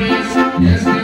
Yes. Yes,